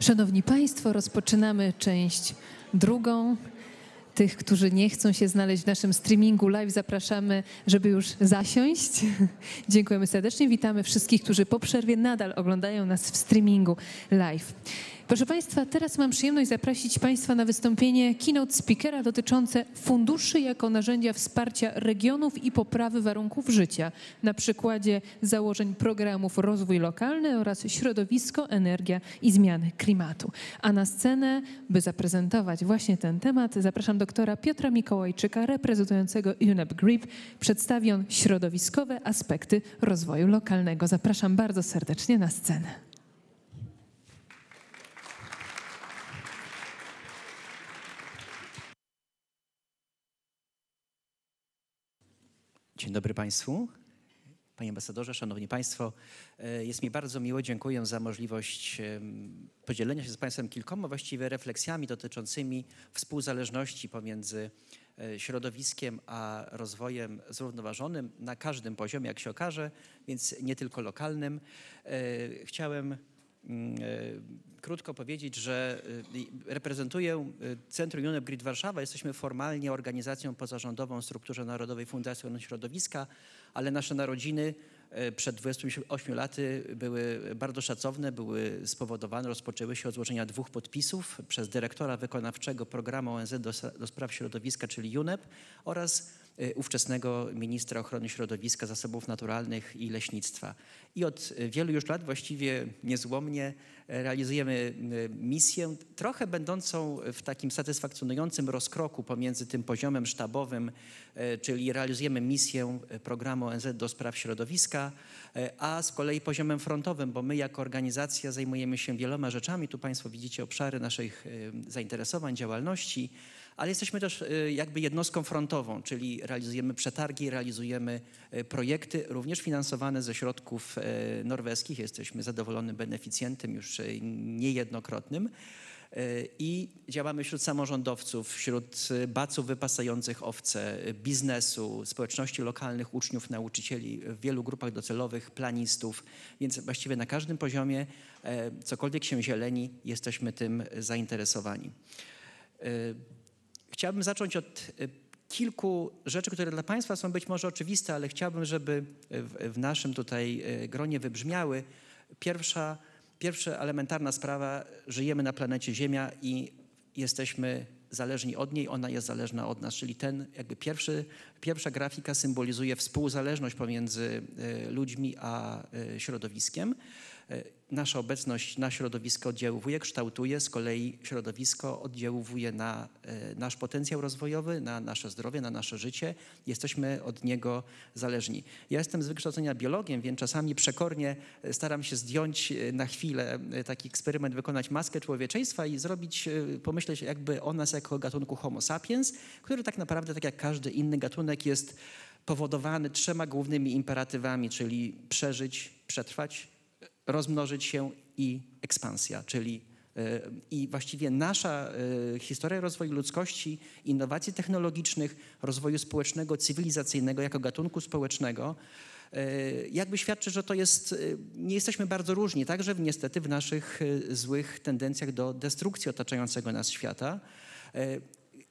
Szanowni Państwo, rozpoczynamy część drugą. Tych, którzy nie chcą się znaleźć w naszym streamingu live, zapraszamy, żeby już zasiąść. Dziękujemy serdecznie. Witamy wszystkich, którzy po przerwie nadal oglądają nas w streamingu live. Proszę Państwa, teraz mam przyjemność zaprosić Państwa na wystąpienie keynote speakera dotyczące funduszy jako narzędzia wsparcia regionów i poprawy warunków życia na przykładzie założeń programów Rozwój Lokalny oraz Środowisko, Energia i Zmiany Klimatu. A na scenę, by zaprezentować właśnie ten temat, zapraszam doktora Piotra Mikołajczyka, reprezentującego UNEP GRIP. Przedstawi on środowiskowe aspekty rozwoju lokalnego. Zapraszam bardzo serdecznie na scenę. Dzień dobry Państwu. Panie ambasadorze, Szanowni Państwo, e, jest mi bardzo miło, dziękuję za możliwość podzielenia się z Państwem kilkoma właściwie refleksjami dotyczącymi współzależności pomiędzy e, środowiskiem a rozwojem zrównoważonym na każdym poziomie, jak się okaże, więc nie tylko lokalnym. E, chciałem krótko powiedzieć, że reprezentuję Centrum UNEP Grid Warszawa. Jesteśmy formalnie organizacją pozarządową w strukturze Narodowej Fundacji Ochrony Środowiska, ale nasze narodziny e, przed 28 laty były bardzo szacowne, były spowodowane, rozpoczęły się od złożenia dwóch podpisów przez dyrektora wykonawczego programu ONZ do, do spraw środowiska, czyli UNEP oraz e, ówczesnego ministra ochrony środowiska, zasobów naturalnych i leśnictwa. I od wielu już lat właściwie niezłomnie realizujemy e, misję, trochę będącą w takim satysfakcjonującym rozkroku pomiędzy tym poziomem sztabowym, e, czyli realizujemy misję programu ONZ do spraw środowiska, a z kolei poziomem frontowym, bo my jako organizacja zajmujemy się wieloma rzeczami. Tu Państwo widzicie obszary naszych zainteresowań, działalności ale jesteśmy też y, jakby jednostką frontową, czyli realizujemy przetargi, realizujemy y, projekty, również finansowane ze środków y, norweskich. Jesteśmy zadowolonym beneficjentem już niejednokrotnym. I działamy wśród samorządowców, wśród baców wypasających owce, biznesu, społeczności lokalnych, uczniów, nauczycieli, w wielu grupach docelowych, planistów, więc właściwie na każdym poziomie, cokolwiek się zieleni, jesteśmy tym zainteresowani. Chciałbym zacząć od e, kilku rzeczy, które dla Państwa są być może oczywiste, ale chciałbym, żeby w, w naszym tutaj e, gronie wybrzmiały. Pierwsza, pierwsza elementarna sprawa, żyjemy na planecie Ziemia i jesteśmy zależni od niej, ona jest zależna od nas. Czyli ten jakby pierwszy, pierwsza grafika symbolizuje współzależność pomiędzy e, ludźmi a środowiskiem. E, nasza obecność na środowisko oddziałuje, kształtuje, z kolei środowisko oddziałuje na e, nasz potencjał rozwojowy, na nasze zdrowie, na nasze życie. Jesteśmy od niego zależni. Ja jestem z wykształcenia biologiem, więc czasami przekornie e, staram się zdjąć na chwilę taki eksperyment, wykonać maskę człowieczeństwa i zrobić, pomyśleć jakby o nas jako gatunku homo sapiens, który tak naprawdę, tak jak każdy inny gatunek jest powodowany trzema głównymi imperatywami, czyli przeżyć, przetrwać rozmnożyć się i ekspansja, czyli e, i właściwie nasza e, historia rozwoju ludzkości, innowacji technologicznych, rozwoju społecznego, cywilizacyjnego jako gatunku społecznego, e, jakby świadczy, że to jest, nie jesteśmy bardzo różni, także niestety w naszych złych tendencjach do destrukcji otaczającego nas świata.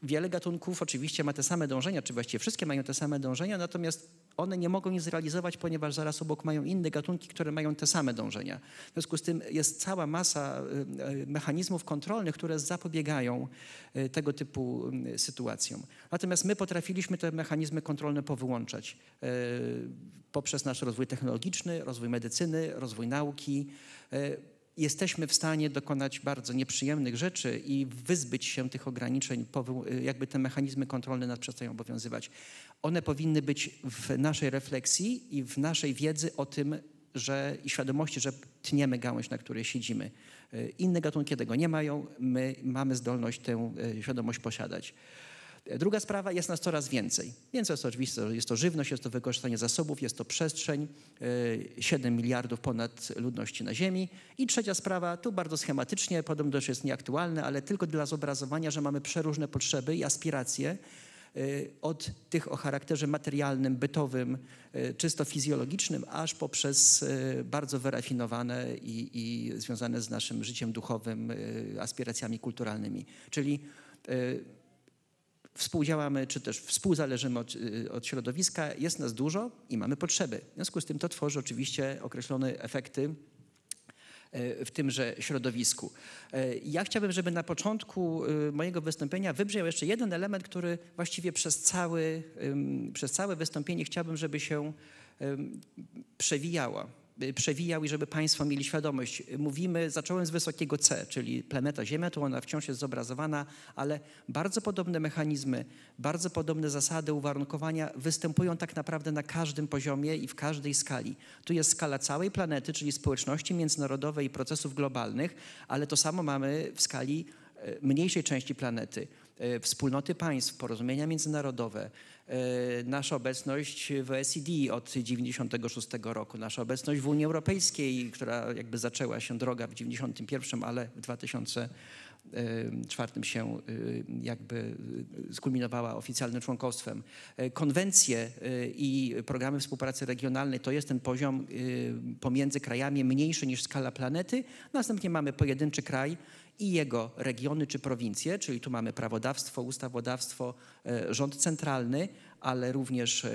Wiele gatunków oczywiście ma te same dążenia, czy właściwie wszystkie mają te same dążenia, natomiast one nie mogą nic zrealizować, ponieważ zaraz obok mają inne gatunki, które mają te same dążenia. W związku z tym jest cała masa y, y, mechanizmów kontrolnych, które zapobiegają y, tego typu sytuacjom. Natomiast my potrafiliśmy te mechanizmy kontrolne powyłączać poprzez nasz rozwój technologiczny, rozwój medycyny, rozwój nauki jesteśmy w stanie dokonać bardzo nieprzyjemnych rzeczy i wyzbyć się tych ograniczeń, jakby te mechanizmy kontrolne nas przestają obowiązywać. One powinny być w naszej refleksji i w naszej wiedzy o tym, że i świadomości, że tniemy gałąź, na której siedzimy. Inne gatunki tego nie mają, my mamy zdolność tę e, świadomość posiadać. Druga sprawa, jest nas coraz więcej. Więc jest to oczywiście, jest to żywność, jest to wykorzystanie zasobów, jest to przestrzeń, 7 e, miliardów ponad ludności na Ziemi. I trzecia sprawa, tu bardzo schematycznie, podobno też jest nieaktualne, ale tylko dla zobrazowania, że mamy przeróżne potrzeby i aspiracje od tych o charakterze materialnym, bytowym, czysto fizjologicznym, aż poprzez bardzo wyrafinowane i, i związane z naszym życiem duchowym, aspiracjami kulturalnymi. Czyli współdziałamy, czy też współzależymy od, od, środowiska, jest nas dużo i mamy potrzeby. W związku z tym to tworzy oczywiście określone efekty e, w tymże środowisku. E, ja chciałbym, żeby na początku e, mojego wystąpienia wybrzmiał jeszcze jeden element, który właściwie przez, cały, przez całe wystąpienie chciałbym, żeby się przewijała. Y, przewijał i żeby Państwo mieli świadomość. Mówimy, zacząłem z wysokiego C, czyli planeta Ziemia, tu ona wciąż jest zobrazowana, ale bardzo podobne mechanizmy, bardzo podobne zasady, uwarunkowania występują tak naprawdę na każdym poziomie i w każdej skali. Tu jest skala całej planety, czyli społeczności międzynarodowej i procesów globalnych, ale to samo mamy w skali y, mniejszej części planety wspólnoty państw, porozumienia międzynarodowe, E, nasza obecność w OECD od 1996 roku, nasza obecność w Unii Europejskiej, która jakby zaczęła się droga w 1991, ale w 2004 się e, jakby skulminowała oficjalnym członkostwem. E, konwencje i programy współpracy regionalnej to jest ten poziom pomiędzy krajami mniejszy niż skala planety. Następnie mamy pojedynczy kraj, i jego regiony czy prowincje, czyli tu mamy prawodawstwo, ustawodawstwo, e, rząd centralny, ale również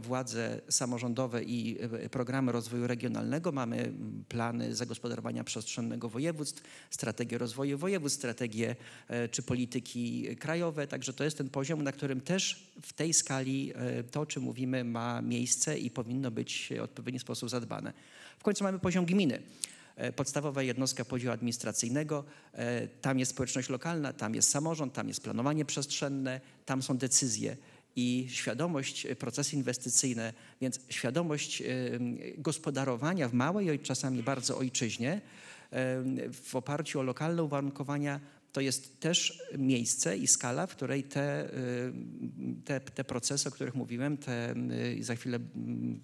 władze samorządowe i e, programy rozwoju regionalnego. Mamy plany zagospodarowania przestrzennego województw, strategię rozwoju województw, strategie e, czy polityki krajowe. Także to jest ten poziom, na którym też w tej skali to, o czym mówimy, ma miejsce i powinno być w odpowiedni sposób zadbane. W końcu mamy poziom gminy. E, podstawowa jednostka podziału administracyjnego, e, tam jest społeczność lokalna, tam jest samorząd, tam jest planowanie przestrzenne, tam są decyzje i świadomość, e, procesy inwestycyjne, więc świadomość gospodarowania w małej, czasami bardzo ojczyźnie, w oparciu o lokalne uwarunkowania to jest też miejsce i skala, w której te, te, te procesy, o których mówiłem, te, za chwilę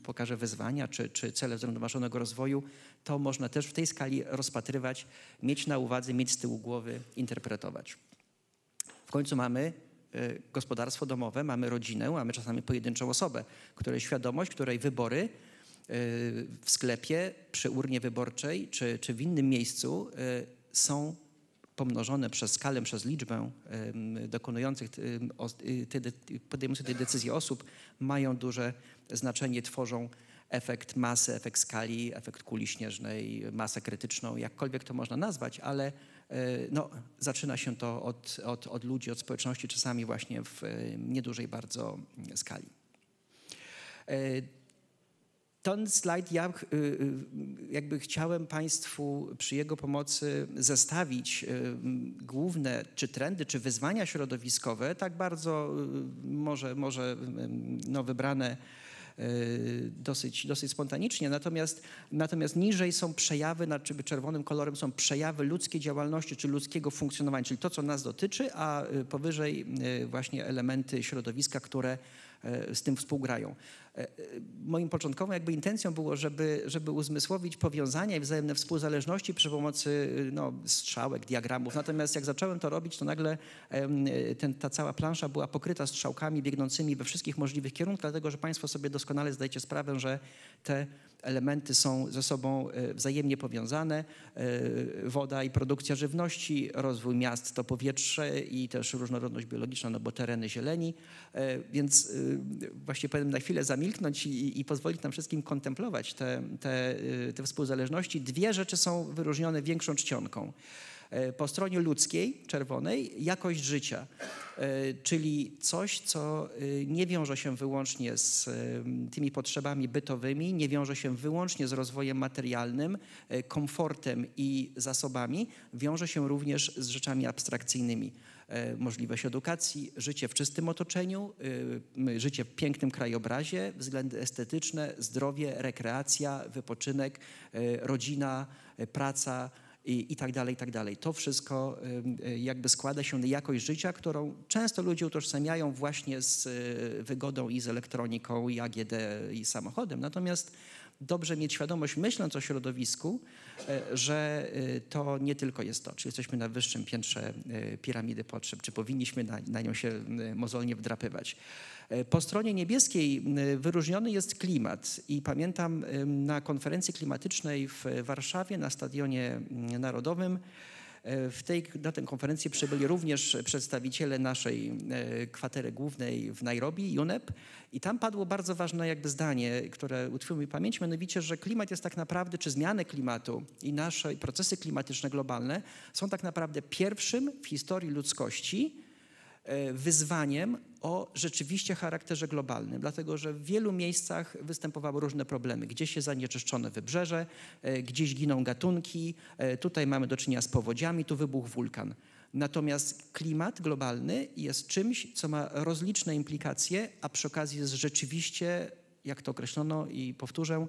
pokażę wyzwania czy, czy cele zrównoważonego rozwoju, to można też w tej skali rozpatrywać, mieć na uwadze, mieć z tyłu głowy, interpretować. W końcu mamy y, gospodarstwo domowe, mamy rodzinę, mamy czasami pojedynczą osobę, której świadomość, której wybory w sklepie, przy urnie wyborczej czy, czy w innym miejscu są pomnożone przez skalę, przez liczbę dokonujących, podejmujących tej decyzji osób mają duże znaczenie, tworzą efekt masy, efekt skali, efekt kuli śnieżnej, masę krytyczną, jakkolwiek to można nazwać, ale e, no, zaczyna się to od, od, od ludzi, od społeczności, czasami właśnie w niedużej bardzo skali. E, ten slajd ja jakby chciałem Państwu przy jego pomocy zestawić główne czy trendy, czy wyzwania środowiskowe, tak bardzo może, może no, wybrane dosyć, dosyć spontanicznie, natomiast, natomiast niżej są przejawy, znaczy czerwonym kolorem są przejawy ludzkiej działalności, czy ludzkiego funkcjonowania, czyli to, co nas dotyczy, a powyżej właśnie elementy środowiska, które z tym współgrają. E, e, moim początkową jakby intencją było, żeby, żeby uzmysłowić powiązania i wzajemne współzależności przy pomocy no, strzałek, diagramów. Natomiast jak zacząłem to robić, to nagle ten, ta cała plansza była pokryta strzałkami biegnącymi we wszystkich możliwych kierunkach, dlatego że Państwo sobie doskonale zdajecie sprawę, że te elementy są ze sobą e, wzajemnie powiązane. Woda i produkcja żywności, rozwój miast to powietrze i też różnorodność biologiczna, no bo tereny zieleni. Więc właśnie powiem na chwilę zamiast zamilknąć i, i pozwolić nam wszystkim kontemplować te, te, y, te współzależności. Dwie rzeczy są wyróżnione większą czcionką. E, po stronie ludzkiej, czerwonej, jakość życia, e, czyli coś, co y, nie wiąże się wyłącznie z tymi potrzebami bytowymi, nie wiąże się wyłącznie z rozwojem materialnym, e, komfortem i zasobami, wiąże się również z rzeczami abstrakcyjnymi możliwość edukacji, życie w czystym otoczeniu, e, życie w pięknym krajobrazie, względy estetyczne, zdrowie, rekreacja, wypoczynek, e, rodzina, praca i, i tak dalej, i tak dalej. To wszystko jakby składa się na jakość życia, którą często ludzie utożsamiają właśnie z wygodą i z elektroniką, i AGD, i samochodem. Natomiast dobrze mieć świadomość, myśląc o środowisku, że to nie tylko jest to, czy jesteśmy na wyższym piętrze piramidy potrzeb, czy powinniśmy na, na nią się mozolnie wdrapywać. Po stronie niebieskiej wyróżniony jest klimat i pamiętam na konferencji klimatycznej w Warszawie na Stadionie Narodowym w tej, na tę konferencję przybyli również przedstawiciele naszej e, kwatery głównej w Nairobi, UNEP, i tam padło bardzo ważne jakby zdanie, które utkwiło mi pamięć, mianowicie, że klimat jest tak naprawdę, czy zmiany klimatu i nasze procesy klimatyczne globalne są tak naprawdę pierwszym w historii ludzkości E, wyzwaniem o rzeczywiście charakterze globalnym, dlatego że w wielu miejscach występowały różne problemy. Gdzieś jest zanieczyszczone wybrzeże, e, gdzieś giną gatunki, e, tutaj mamy do czynienia z powodziami, tu wybuchł wulkan. Natomiast klimat globalny jest czymś, co ma rozliczne implikacje, a przy okazji jest rzeczywiście, jak to określono i powtórzę,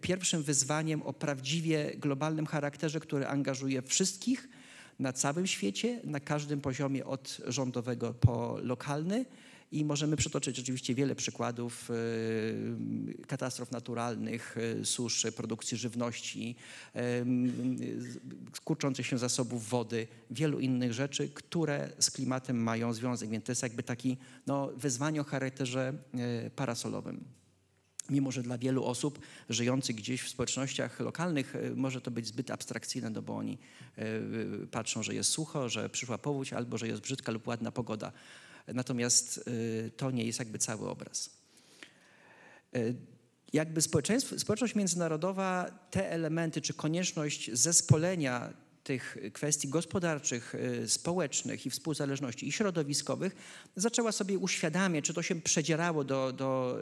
pierwszym wyzwaniem o prawdziwie globalnym charakterze, który angażuje wszystkich, na całym świecie, na każdym poziomie od rządowego po lokalny. I możemy przytoczyć oczywiście wiele przykładów e, katastrof naturalnych, e, suszy, produkcji żywności, e, kurczących się zasobów wody, wielu innych rzeczy, które z klimatem mają związek. Więc to jest jakby taki no, wyzwanie o charakterze parasolowym mimo że dla wielu osób żyjących gdzieś w społecznościach lokalnych może to być zbyt abstrakcyjne, no bo oni patrzą, że jest sucho, że przyszła powódź albo że jest brzydka lub ładna pogoda. Natomiast e, to nie jest jakby cały obraz. Jakby społeczność międzynarodowa te elementy, czy konieczność zespolenia tych kwestii gospodarczych, y, społecznych i współzależności i środowiskowych zaczęła sobie uświadamiać, czy to się przedzierało do, do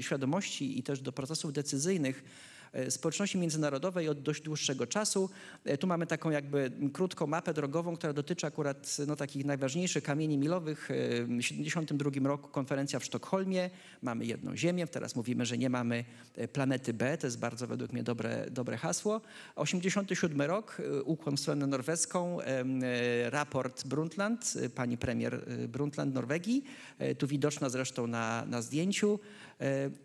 świadomości i też do procesów decyzyjnych, społeczności międzynarodowej od dość dłuższego czasu. E, tu mamy taką jakby krótką mapę drogową, która dotyczy akurat no, takich najważniejszych kamieni milowych. E, w 1972 roku konferencja w Sztokholmie. Mamy jedną Ziemię. Teraz mówimy, że nie mamy planety B. To jest bardzo według mnie dobre, dobre hasło. 87 rok, ukłon w stronę norweską, raport Brundtland, pani premier Brundtland Norwegii, tu widoczna zresztą na, na zdjęciu,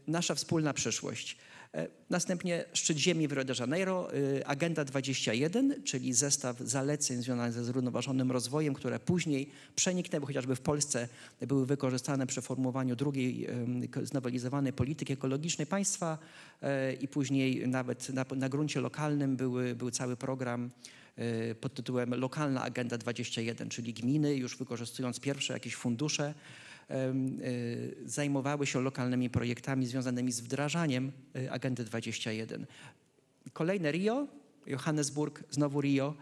nasza wspólna przyszłość. E, następnie szczyt ziemi w Rio de Janeiro, e, Agenda 21, czyli zestaw zaleceń związanych ze zrównoważonym rozwojem, które później przeniknęły, chociażby w Polsce były wykorzystane przy formułowaniu drugiej znowelizowanej polityki ekologicznej państwa e, i później nawet na, na gruncie lokalnym były, był cały program pod tytułem Lokalna Agenda 21, czyli gminy już wykorzystując pierwsze jakieś fundusze, zajmowały się lokalnymi projektami związanymi z wdrażaniem e, Agendy 21. Kolejne Rio, Johannesburg, znowu Rio.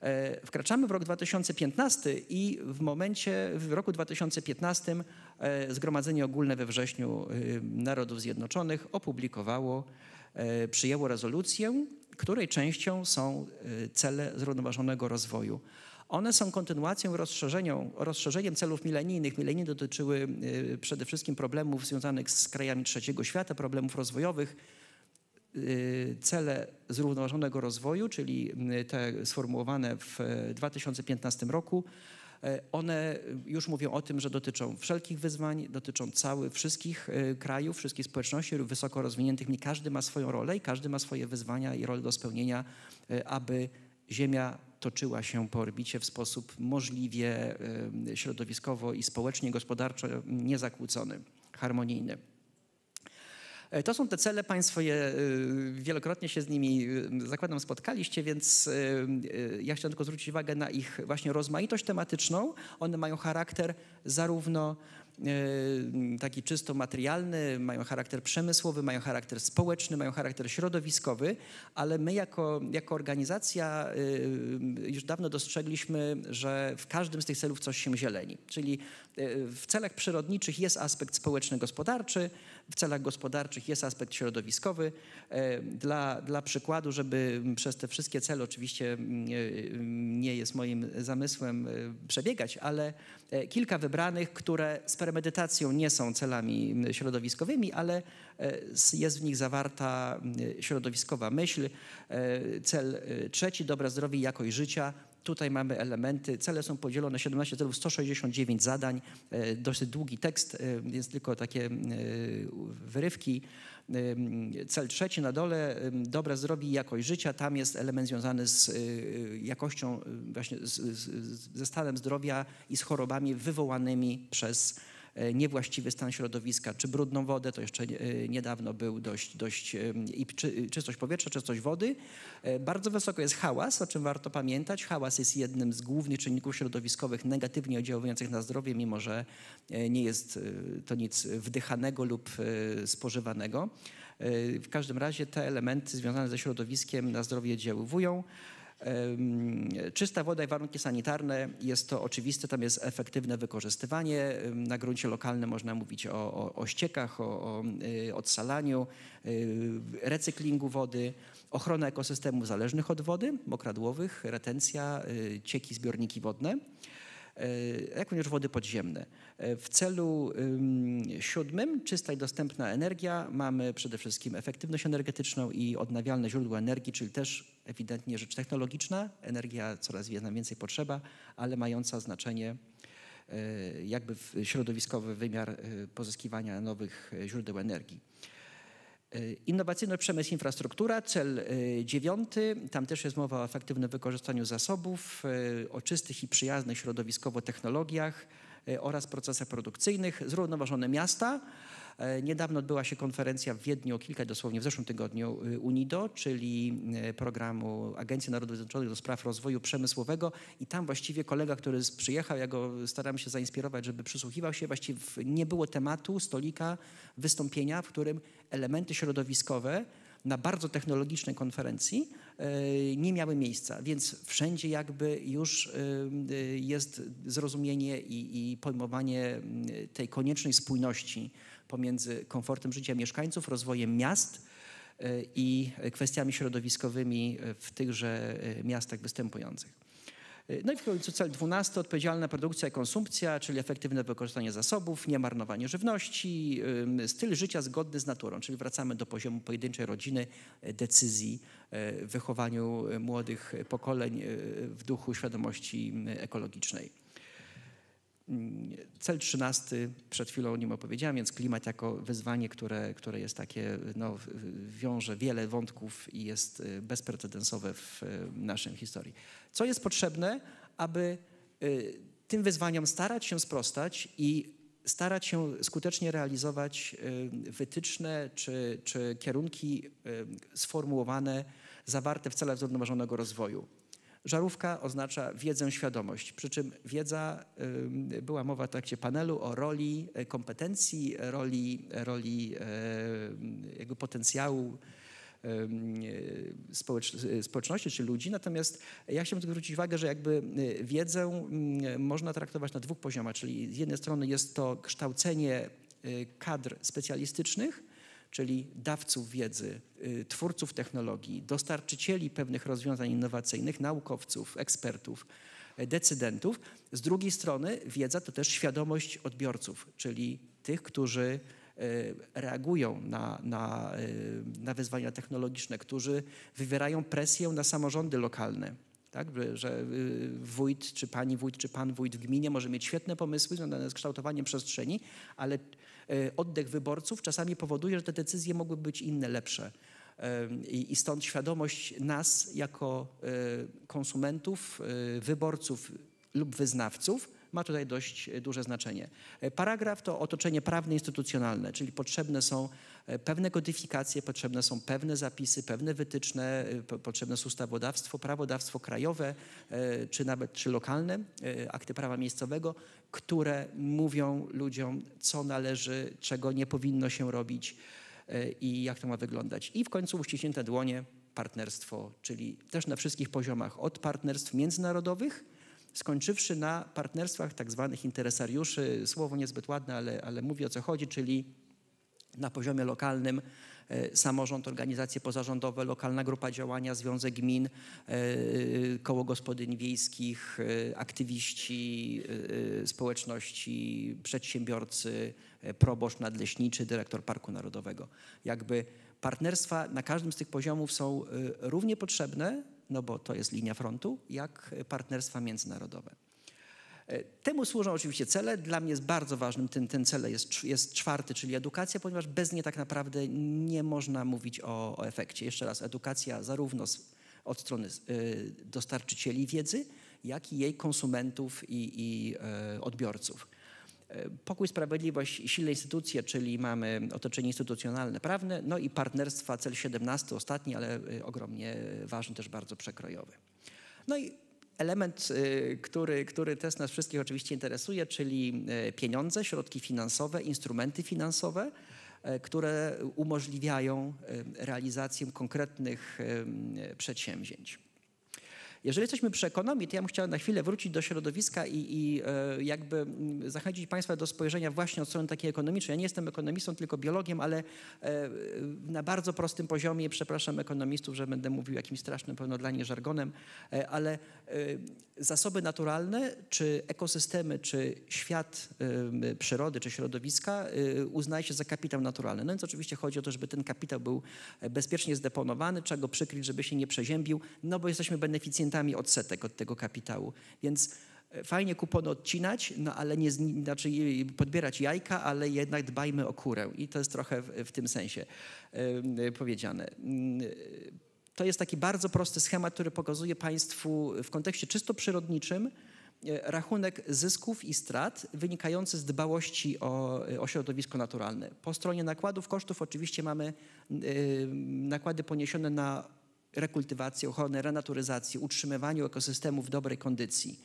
E, wkraczamy w rok 2015 i w momencie, w roku 2015 Zgromadzenie Ogólne we wrześniu Narodów Zjednoczonych opublikowało, przyjęło rezolucję, której częścią są cele zrównoważonego rozwoju. One są kontynuacją, rozszerzeniem, celów milenijnych. Milenijne dotyczyły y, przede wszystkim problemów związanych z krajami trzeciego świata, problemów rozwojowych. Y, cele zrównoważonego rozwoju, czyli y, te sformułowane w 2015 roku, one już mówią o tym, że dotyczą wszelkich wyzwań, dotyczą całych, wszystkich krajów, wszystkich społeczności wysoko rozwiniętych. Każdy ma swoją rolę i każdy ma swoje wyzwania i rolę do spełnienia, aby Ziemia toczyła się po orbicie w sposób możliwie środowiskowo i społecznie, gospodarczo niezakłócony, harmonijny. E, to są te cele, Państwo je e, wielokrotnie się z nimi, e, zakładam, spotkaliście, więc ja chciałem tylko zwrócić uwagę na ich właśnie rozmaitość tematyczną. One mają charakter zarówno taki czysto materialny, mają charakter przemysłowy, mają charakter społeczny, mają charakter środowiskowy, ale my jako, jako organizacja e, już dawno dostrzegliśmy, że w każdym z tych celów coś się zieleni. Czyli e, w celach przyrodniczych jest aspekt społeczno-gospodarczy, w celach gospodarczych jest aspekt środowiskowy. Dla, dla przykładu, żeby przez te wszystkie cele, oczywiście nie jest moim zamysłem przebiegać, ale kilka wybranych, które z premedytacją nie są celami środowiskowymi, ale e, jest w nich zawarta środowiskowa myśl. E, cel e, trzeci, dobre zdrowie i jakość życia, Tutaj mamy elementy, cele są podzielone, 17 celów, 169 zadań, dosyć długi tekst, jest tylko takie wyrywki. Cel trzeci na dole, dobre zdrowie i jakość życia. Tam jest element związany z jakością, właśnie z, z, ze stanem zdrowia i z chorobami wywołanymi przez E, niewłaściwy stan środowiska, czy brudną wodę, to jeszcze e, niedawno był dość, dość e, i czy, czystość powietrza, czystość wody. Bardzo wysoko jest hałas, o czym warto pamiętać. Hałas jest jednym z głównych czynników środowiskowych negatywnie oddziałujących na zdrowie, mimo że nie jest to nic wdychanego lub spożywanego. W każdym razie te elementy związane ze środowiskiem na zdrowie oddziaływują. Czysta woda i warunki sanitarne jest to oczywiste, tam jest efektywne wykorzystywanie. Na gruncie lokalnym można mówić o, o, o ściekach, o, o y, odsalaniu, y, recyklingu wody, ochrona ekosystemów zależnych od wody, mokradłowych, retencja, y, cieki, zbiorniki wodne jak również wody podziemne. W celu siódmym, czysta i dostępna energia, mamy przede wszystkim efektywność energetyczną i odnawialne źródła energii, czyli też ewidentnie rzecz technologiczna, energia coraz więcej potrzeba, ale mająca znaczenie e, jakby środowiskowy wymiar e, pozyskiwania nowych e, źródeł energii. Innowacyjny przemysł infrastruktura, cel dziewiąty. Tam też jest mowa o efektywnym wykorzystaniu zasobów, o czystych i przyjaznych środowiskowo technologiach oraz procesach produkcyjnych, zrównoważone miasta. E, niedawno odbyła się konferencja w Wiedniu, kilka dosłownie w zeszłym tygodniu, y, UNIDO, czyli y, programu Agencji Narodów Zjednoczonych do Spraw Rozwoju Przemysłowego. I tam właściwie kolega, który przyjechał, ja go starałem się zainspirować, żeby przysłuchiwał się, właściwie nie było tematu, stolika, wystąpienia, w którym elementy środowiskowe na bardzo technologicznej konferencji y, nie miały miejsca, więc wszędzie jakby już jest zrozumienie i, i pojmowanie tej koniecznej spójności pomiędzy komfortem życia mieszkańców, rozwojem miast e, i kwestiami środowiskowymi w tychże e, miastach występujących. E, no i w końcu cel 12, odpowiedzialna produkcja i konsumpcja, czyli efektywne wykorzystanie zasobów, niemarnowanie żywności, styl życia zgodny z naturą, czyli wracamy do poziomu pojedynczej rodziny, decyzji, wychowaniu młodych pokoleń w duchu świadomości ekologicznej. Cel trzynasty, przed chwilą o nim opowiedziałem, więc klimat jako wyzwanie, które, które jest takie, no, wiąże wiele wątków i jest y, bezprecedensowe w y, naszej historii. Co jest potrzebne, aby y, tym wyzwaniom starać się sprostać i starać się skutecznie realizować wytyczne czy, czy kierunki sformułowane, zawarte w celach zrównoważonego rozwoju. Żarówka oznacza wiedzę, świadomość. Przy czym wiedza, była mowa w trakcie panelu o roli e, kompetencji, roli, roli jego potencjału e, społeczności czy ludzi. Natomiast ja chciałbym zwrócić uwagę, że jakby e, wiedzę można traktować na dwóch poziomach, czyli z jednej strony jest to kształcenie kadr specjalistycznych, czyli dawców wiedzy, y, twórców technologii, dostarczycieli pewnych rozwiązań innowacyjnych, naukowców, ekspertów, y, decydentów. Z drugiej strony wiedza to też świadomość odbiorców, czyli tych, którzy y, reagują na, na, na wyzwania technologiczne, którzy wywierają presję na samorządy lokalne. Tak, że wójt, czy pani wójt, czy pan wójt w gminie może mieć świetne pomysły związane z kształtowaniem przestrzeni, ale E, oddech wyborców czasami powoduje, że te decyzje mogły być inne, lepsze. E, I stąd świadomość nas jako e, konsumentów, wyborców lub wyznawców ma tutaj dość duże znaczenie. Paragraf to otoczenie prawne instytucjonalne, czyli potrzebne są pewne kodyfikacje, potrzebne są pewne zapisy, pewne wytyczne, potrzebne jest ustawodawstwo, prawodawstwo krajowe, czy nawet czy lokalne, akty prawa miejscowego, które mówią ludziom, co należy, czego nie powinno się robić e, i jak to ma wyglądać. I w końcu uściśnięte dłonie, partnerstwo, czyli też na wszystkich poziomach, od partnerstw międzynarodowych, skończywszy na partnerstwach tak zwanych interesariuszy, słowo niezbyt ładne, ale, ale mówię o co chodzi, czyli na poziomie lokalnym samorząd, organizacje pozarządowe, lokalna grupa działania, Związek Gmin, e, Koło Gospodyń Wiejskich, e, aktywiści społeczności, przedsiębiorcy, proboszcz nadleśniczy, dyrektor Parku Narodowego. Jakby partnerstwa na każdym z tych poziomów są równie potrzebne no bo to jest linia frontu, jak partnerstwa międzynarodowe. E, temu służą oczywiście cele. Dla mnie jest bardzo ważnym ten, ten cel jest, jest czwarty, czyli edukacja, ponieważ bez niej tak naprawdę nie można mówić o, o efekcie. Jeszcze raz, edukacja zarówno z, od strony y, dostarczycieli wiedzy, jak i jej konsumentów i, i y, odbiorców. Pokój, sprawiedliwość i silne instytucje, czyli mamy otoczenie instytucjonalne, prawne, no i partnerstwa, cel 17, ostatni, ale ogromnie ważny, też bardzo przekrojowy. No i element, y, który, który też nas wszystkich oczywiście interesuje, czyli y, pieniądze, środki finansowe, instrumenty finansowe, y, które umożliwiają realizację konkretnych przedsięwzięć. Jeżeli jesteśmy przy ekonomii, to ja bym chciał na chwilę wrócić do środowiska i, i e, jakby mm, zachęcić Państwa do spojrzenia właśnie od strony takiej ekonomicznej. Ja nie jestem ekonomistą, tylko biologiem, ale e, na bardzo prostym poziomie, przepraszam ekonomistów, że będę mówił jakimś strasznym pewno dla nich żargonem, e, ale zasoby naturalne, czy ekosystemy, czy świat przyrody, czy środowiska uznaje się za kapitał naturalny. No więc oczywiście chodzi o to, żeby ten kapitał był bezpiecznie zdeponowany, czego przykryć, żeby się nie przeziębił, no bo jesteśmy beneficjentami odsetek od tego kapitału. Więc e, fajnie kupony odcinać, no ale nie znaczy podbierać jajka, ale jednak dbajmy o kurę. I to jest trochę w, w tym sensie yy, powiedziane. Yy, to jest taki bardzo prosty schemat, który pokazuje Państwu w kontekście czysto przyrodniczym e, rachunek zysków i strat wynikający z dbałości o, o środowisko naturalne. Po stronie nakładów, kosztów oczywiście mamy nakłady poniesione na rekultywację, ochronę, renaturyzację, utrzymywaniu ekosystemu w dobrej kondycji.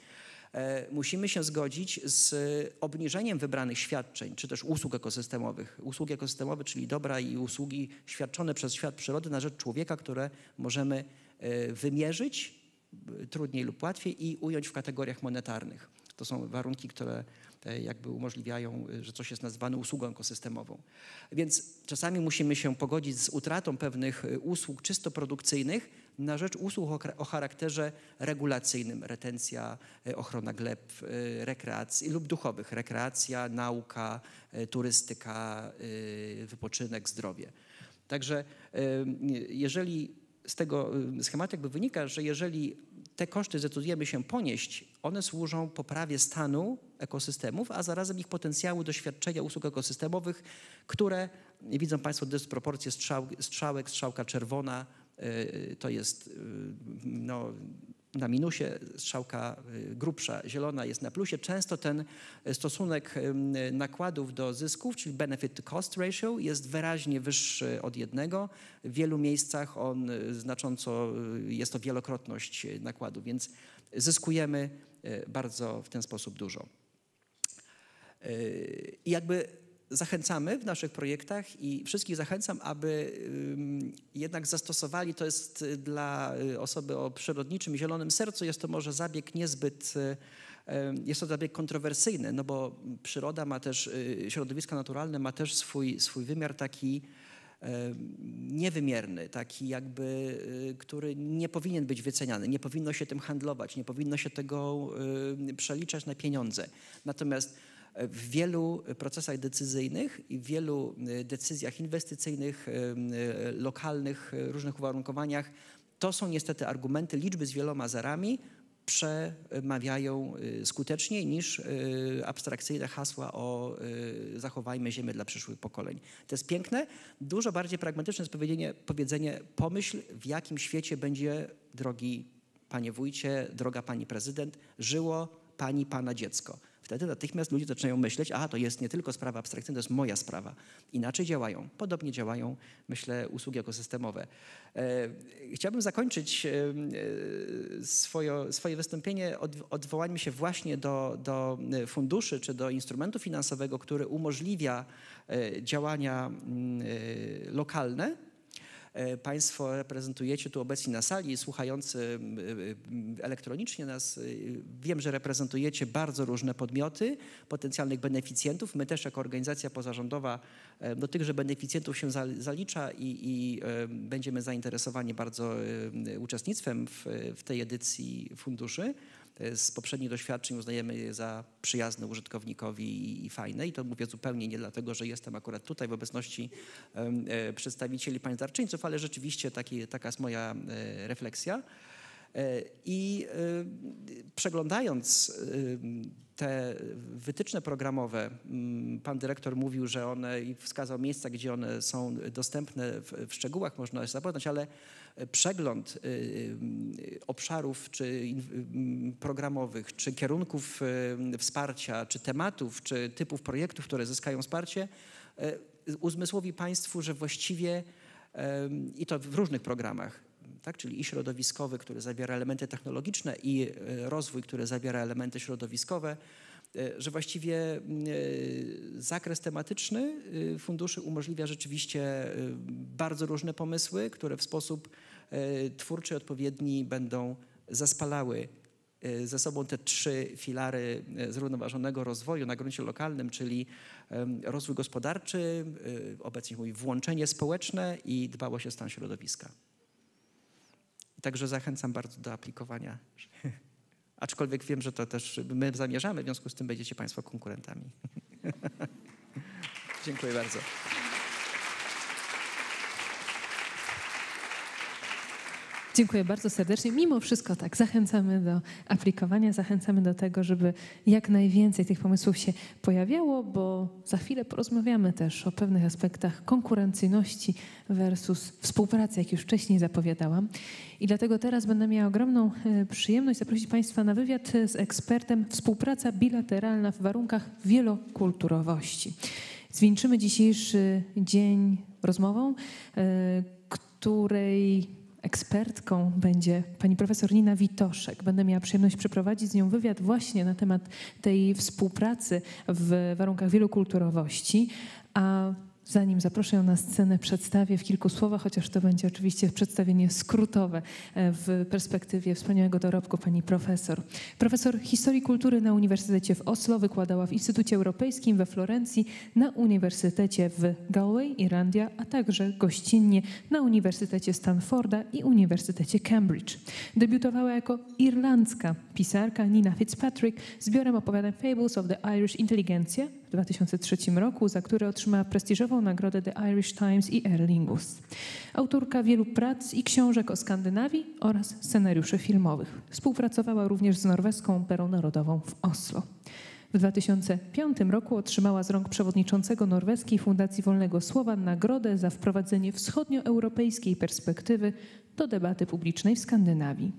E, musimy się zgodzić z obniżeniem wybranych świadczeń, czy też usług ekosystemowych. Usługi ekosystemowe, czyli dobra i usługi świadczone przez świat przyrody na rzecz człowieka, które możemy e, wymierzyć trudniej lub łatwiej i ująć w kategoriach monetarnych. To są warunki, które jakby umożliwiają, że coś jest nazywane usługą ekosystemową. Więc czasami musimy się pogodzić z utratą pewnych y, usług czysto produkcyjnych na rzecz usług o charakterze regulacyjnym, retencja, ochrona gleb, rekreacji lub duchowych, rekreacja, nauka, turystyka, wypoczynek, zdrowie. Także jeżeli z tego schematu jakby wynika, że jeżeli te koszty zdecydujemy się ponieść, one służą poprawie stanu ekosystemów, a zarazem ich potencjału doświadczenia usług ekosystemowych, które widzą Państwo dysproporcje strzał, strzałek, strzałka czerwona, y, to jest y, no, na minusie, strzałka y, grubsza, zielona jest na plusie. Często ten stosunek nakładów do zysków, czyli benefit cost ratio jest wyraźnie wyższy od jednego. W wielu miejscach on znacząco, jest to wielokrotność nakładów, więc zyskujemy bardzo w ten sposób dużo. I jakby zachęcamy w naszych projektach i wszystkich zachęcam, aby jednak zastosowali, to jest dla y, osoby o przyrodniczym, zielonym sercu, jest to może zabieg niezbyt, y, jest to zabieg kontrowersyjny, no bo przyroda ma też, y, środowisko naturalne ma też swój, swój wymiar taki niewymierny, taki jakby, który nie powinien być wyceniany, nie powinno się tym handlować, nie powinno się tego przeliczać na pieniądze. Natomiast w wielu procesach decyzyjnych i w wielu e, decyzjach inwestycyjnych, e, e, lokalnych, różnych uwarunkowaniach, to są niestety argumenty, liczby z wieloma zerami przemawiają skuteczniej niż abstrakcyjne hasła o zachowajmy ziemię dla przyszłych pokoleń. To jest piękne. Dużo bardziej pragmatyczne jest powiedzenie, powiedzenie pomyśl w jakim świecie będzie, drogi panie wójcie, droga pani prezydent, żyło pani, pana dziecko wtedy natychmiast ludzie zaczynają myśleć, a to jest nie tylko sprawa abstrakcyjna, to jest moja sprawa. Inaczej działają. Podobnie działają, myślę, usługi ekosystemowe. E, chciałbym zakończyć e, e, swoje, swoje wystąpienie od, odwołaniem się właśnie do, do funduszy czy do instrumentu finansowego, który umożliwia działania mm, lokalne, państwo reprezentujecie tu obecni na sali, słuchający elektronicznie nas. E, wiem, że reprezentujecie bardzo różne podmioty, potencjalnych beneficjentów. My też jako organizacja pozarządowa e, do tychże beneficjentów się zalicza i, i będziemy zainteresowani bardzo uczestnictwem w, w tej edycji funduszy. E, z poprzednich doświadczeń uznajemy je za przyjazne użytkownikowi i, fajne. I to mówię zupełnie nie dlatego, że jestem akurat tutaj w obecności e, przedstawicieli państw darczyńców, ale rzeczywiście taki, taka jest moja e, refleksja. I przeglądając te wytyczne programowe, mm, pan dyrektor mówił, że one i wskazał miejsca, gdzie one są dostępne w, szczegółach, można się zapoznać, ale przegląd obszarów czy programowych, czy kierunków wsparcia, czy tematów, czy typów projektów, które zyskają wsparcie, uzmysłowi Państwu, że właściwie i to w różnych programach, tak, czyli i środowiskowy, który zawiera elementy technologiczne, i rozwój, który zawiera elementy środowiskowe, E, że właściwie e, zakres tematyczny e, funduszy umożliwia rzeczywiście bardzo różne pomysły, które w sposób twórczy, odpowiedni będą zespalały ze sobą te trzy filary zrównoważonego rozwoju na gruncie lokalnym, czyli rozwój gospodarczy, obecnie mówi włączenie społeczne i dbałość o stan środowiska. Także zachęcam bardzo do aplikowania. Aczkolwiek wiem, że to też my zamierzamy, w związku z tym będziecie Państwo konkurentami. Dziękuję bardzo. Dziękuję bardzo serdecznie. Mimo wszystko tak, zachęcamy do aplikowania, zachęcamy do tego, żeby jak najwięcej tych pomysłów się pojawiało, bo za chwilę porozmawiamy też o pewnych aspektach konkurencyjności versus współpracy, jak już wcześniej zapowiadałam. I dlatego teraz będę miała ogromną e, przyjemność zaprosić Państwa na wywiad z ekspertem Współpraca bilateralna w warunkach wielokulturowości. Zwieńczymy dzisiejszy dzień rozmową, e, której ekspertką będzie pani profesor Nina Witoszek. Będę miała przyjemność przeprowadzić z nią wywiad właśnie na temat tej współpracy w warunkach wielokulturowości. A Zanim zaproszę ją na scenę, przedstawię w kilku słowach, chociaż to będzie oczywiście przedstawienie skrótowe e, w perspektywie wspaniałego dorobku pani profesor. Profesor historii kultury na Uniwersytecie w Oslo, wykładała w Instytucie Europejskim we Florencji, na Uniwersytecie w Galway, Irlandia, a także gościnnie na Uniwersytecie Stanforda i Uniwersytecie Cambridge. Debiutowała jako irlandzka pisarka Nina Fitzpatrick zbiorem opowiadań Fables of the Irish Intelligentsia w 2003 roku, za które otrzymała prestiżową nagrodę The Irish Times i Aer Lingus. Autorka wielu prac i książek o Skandynawii oraz scenariuszy filmowych. Współpracowała również z norweską Operą Narodową w Oslo. W 2005 roku otrzymała z rąk przewodniczącego Norweskiej Fundacji Wolnego Słowa nagrodę za wprowadzenie wschodnioeuropejskiej perspektywy do debaty publicznej w Skandynawii.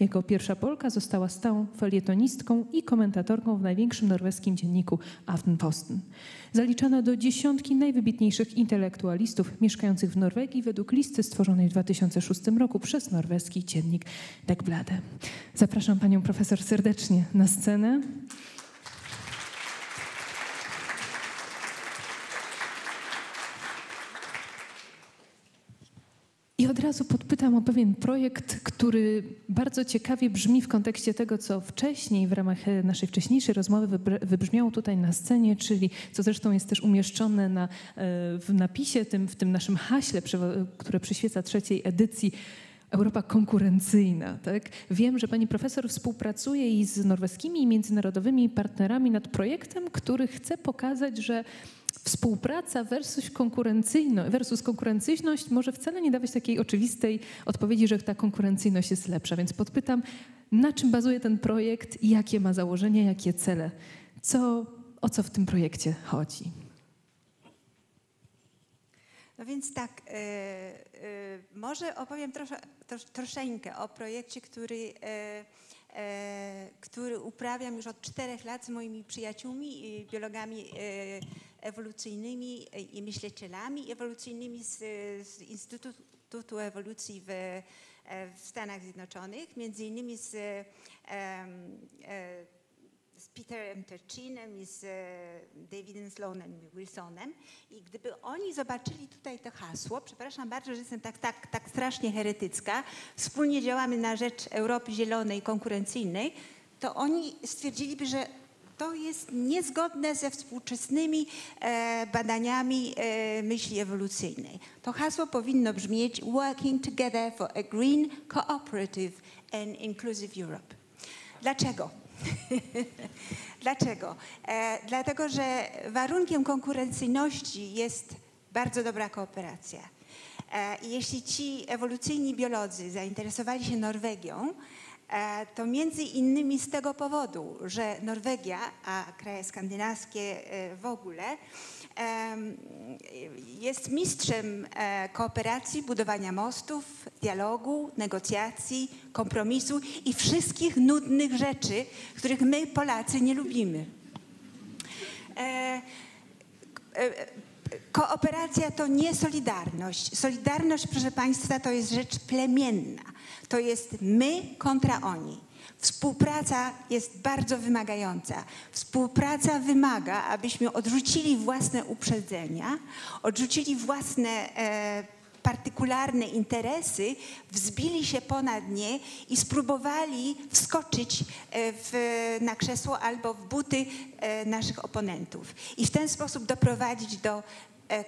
Jako pierwsza Polka została stałą felietonistką i komentatorką w największym norweskim dzienniku Aftenposten. Zaliczana do dziesiątki najwybitniejszych intelektualistów mieszkających w Norwegii według listy stworzonej w 2006 roku przez norweski dziennik Dagbladet. Zapraszam panią profesor serdecznie na scenę. Razu podpytam o pewien projekt, który bardzo ciekawie brzmi w kontekście tego, co wcześniej w ramach e, naszej wcześniejszej rozmowy wybrzmiało tutaj na scenie, czyli co zresztą jest też umieszczone na, e, w napisie, tym, w tym naszym haśle, które przyświeca trzeciej edycji. Europa konkurencyjna. Tak? Wiem, że pani profesor współpracuje i z norweskimi i międzynarodowymi partnerami nad projektem, który chce pokazać, że współpraca versus, konkurencyjność, versus konkurencyjność może wcale nie dawać takiej oczywistej odpowiedzi, że ta konkurencyjność jest lepsza. Więc podpytam, na czym bazuje ten projekt jakie ma założenia, jakie cele? Co, o co w tym projekcie chodzi? No więc tak, y, y, może opowiem trosze, trosz, troszeczkę o projekcie, który, y, który uprawiam już od czterech lat z moimi przyjaciółmi, biologami ewolucyjnymi i myślicielami ewolucyjnymi z, z Instytutu Ewolucji w, e, w Stanach Zjednoczonych, między innymi z, e, z Peterem Turchinem i z e, Davidem Sloanem Wilsonem. I gdyby oni zobaczyli tutaj to hasło, przepraszam bardzo, że jestem tak, tak, tak strasznie heretycka, wspólnie działamy na rzecz Europy Zielonej, konkurencyjnej, to oni stwierdziliby, że to jest niezgodne ze współczesnymi e, badaniami e, myśli ewolucyjnej. To hasło powinno brzmieć Working Together for a Green, Cooperative and Inclusive Europe. Dlaczego? Dlaczego? E, dlatego, że warunkiem konkurencyjności jest bardzo dobra kooperacja. Jeśli ci ewolucyjni biolodzy zainteresowali się Norwegią, to między innymi z tego powodu, że Norwegia, a kraje skandynawskie e, w ogóle, jest mistrzem e, kooperacji, budowania mostów, dialogu, negocjacji, kompromisu i wszystkich nudnych rzeczy, których my Polacy nie lubimy. E, e, Kooperacja to nie solidarność. Solidarność, proszę Państwa, to jest rzecz plemienna. To jest my kontra oni. Współpraca jest bardzo wymagająca. Współpraca wymaga, abyśmy odrzucili własne uprzedzenia, odrzucili własne e, partykularne interesy, wzbili się ponad nie i spróbowali wskoczyć e, w, na krzesło albo w buty e, naszych oponentów. I w ten sposób doprowadzić do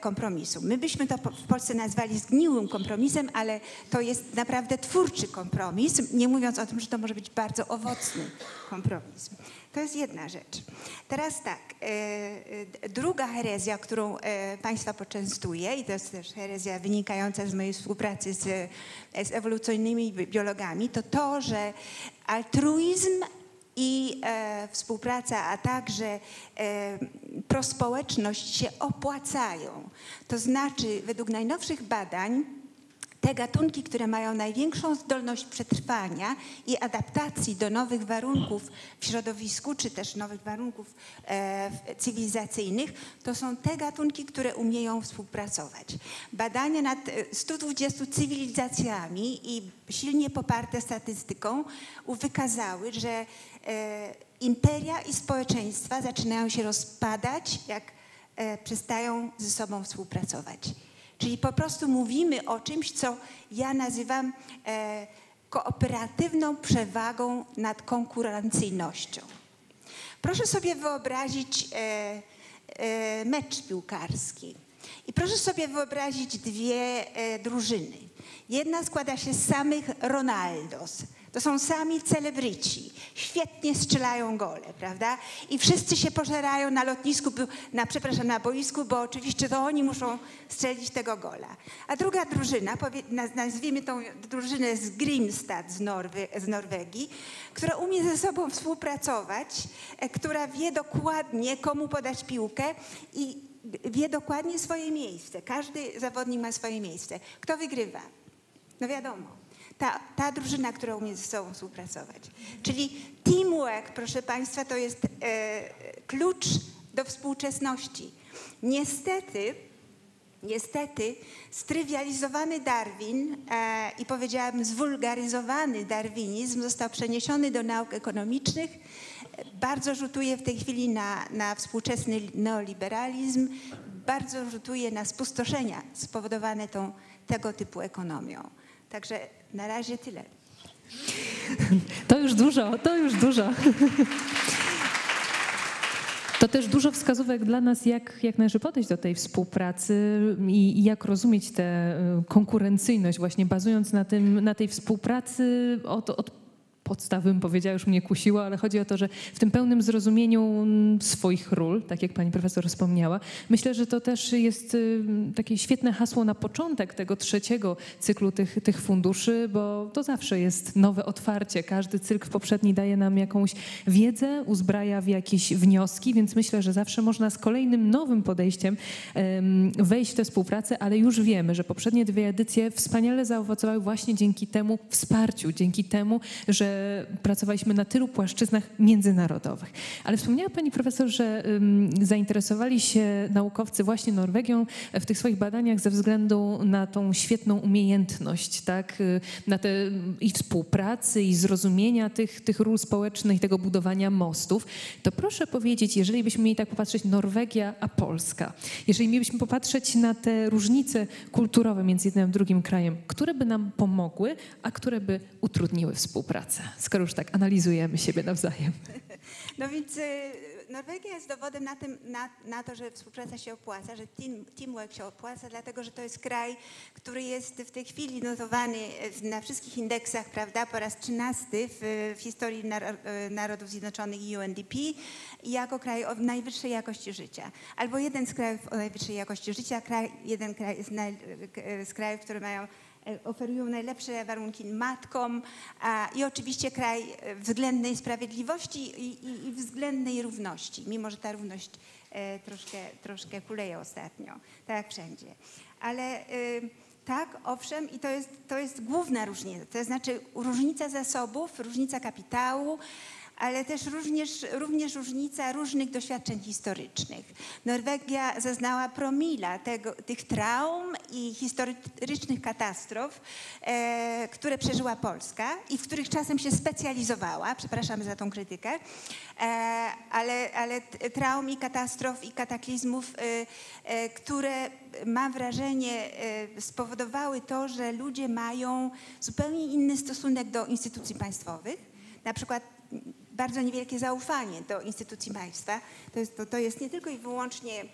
kompromisu. My byśmy to w Polsce nazwali zgniłym kompromisem, ale to jest naprawdę twórczy kompromis, nie mówiąc o tym, że to może być bardzo owocny kompromis. To jest jedna rzecz. Teraz tak, e, e, druga herezja, którą e, Państwa poczęstuję, i to jest też herezja wynikająca z mojej współpracy z, e, z ewolucyjnymi bi- biologami, to to, że altruizm i e, współpraca, a także e, prospołeczność się opłacają. To znaczy, według najnowszych badań, te gatunki, które mają największą zdolność przetrwania i adaptacji do nowych warunków w środowisku, czy też nowych warunków e, cywilizacyjnych, to są te gatunki, które umieją współpracować. Badania nad e, 120 cywilizacjami i silnie poparte statystyką wykazały, że e, imperia i społeczeństwa zaczynają się rozpadać, jak e, przestają ze sobą współpracować. Czyli po prostu mówimy o czymś, co ja nazywam e, kooperatywną przewagą nad konkurencyjnością. Proszę sobie wyobrazić e, e, mecz piłkarski. I proszę sobie wyobrazić dwie e, drużyny. Jedna składa się z samych Ronaldos. To są sami celebryci. Świetnie strzelają gole, prawda? I wszyscy się pożerają na lotnisku, na, przepraszam, na boisku, bo oczywiście to oni muszą strzelić tego gola. A druga drużyna, nazwijmy tą drużynę z Grimstad z, z Norwegii, która umie ze sobą współpracować, e, która wie dokładnie, komu podać piłkę i wie dokładnie swoje miejsce. Każdy zawodnik ma swoje miejsce. Kto wygrywa? No wiadomo. Ta, ta drużyna, która umie ze sobą współpracować. Czyli teamwork, proszę Państwa, to jest e, klucz do współczesności. Niestety, Niestety strywializowany Darwin e, i powiedziałabym zwulgaryzowany darwinizm został przeniesiony do nauk ekonomicznych. Bardzo rzutuje w tej chwili na, na współczesny neoliberalizm, bardzo rzutuje na spustoszenia spowodowane tą, tego typu ekonomią. Także na razie tyle. To już dużo, to już dużo. To też dużo wskazówek dla nas, jak, jak należy podejść do tej współpracy i, i jak rozumieć tę y, konkurencyjność, właśnie bazując na, tym, na tej współpracy od, od podstawy, bym powiedziała, już mnie kusiło, ale chodzi o to, że w tym pełnym zrozumieniu swoich ról, tak jak pani profesor wspomniała, myślę, że to też jest y, takie świetne hasło na początek tego trzeciego cyklu tych, tych funduszy, bo to zawsze jest nowe otwarcie. Każdy cykl poprzedni daje nam jakąś wiedzę, uzbraja w jakieś wnioski, więc myślę, że zawsze można z kolejnym nowym podejściem em, wejść w tę współpracę, ale już wiemy, że poprzednie dwie edycje wspaniale zaowocowały właśnie dzięki temu wsparciu, dzięki temu, że pracowaliśmy na tylu płaszczyznach międzynarodowych. Ale wspomniała pani profesor, że zainteresowali się naukowcy właśnie Norwegią w tych swoich badaniach ze względu na tą świetną umiejętność, tak, y, na te i współpracy, i zrozumienia tych, tych ról społecznych, tego budowania mostów. To proszę powiedzieć, jeżeli byśmy mieli tak popatrzeć Norwegia a Polska, jeżeli mielibyśmy popatrzeć na te różnice kulturowe między jednym a drugim krajem, które by nam pomogły, a które by utrudniły współpracę, skoro już tak analizujemy siebie nawzajem. No więc y, Norwegia jest dowodem na, tym, na, na to, że współpraca się opłaca, że team, teamwork się opłaca, dlatego że to jest kraj, który jest w tej chwili notowany na wszystkich indeksach, prawda, po raz 13 w, w historii y, Narodów Zjednoczonych i UNDP jako kraj o najwyższej jakości życia. Albo jeden z krajów o najwyższej jakości życia, kraj, jeden kraj z, naj, z krajów, które mają e, oferują najlepsze warunki matkom i oczywiście kraj e, względnej sprawiedliwości i, i, i względnej równości, mimo że ta równość e, troszkę, troszkę kuleje ostatnio, tak jak wszędzie. Ale e, tak, owszem, i to jest, to jest główna różnica, to znaczy różnica zasobów, różnica kapitału, ale też również, również różnica różnych doświadczeń historycznych. Norwegia zaznała promila tego, tych traum i historycznych katastrof, e, które przeżyła Polska i w których czasem się specjalizowała, przepraszam za tą krytykę, e, ale, ale traum i katastrof i kataklizmów, e, e, które mam wrażenie e, spowodowały to, że ludzie mają zupełnie inny stosunek do instytucji państwowych. Na przykład bardzo niewielkie zaufanie do instytucji państwa. To jest, to, to jest nie tylko i wyłącznie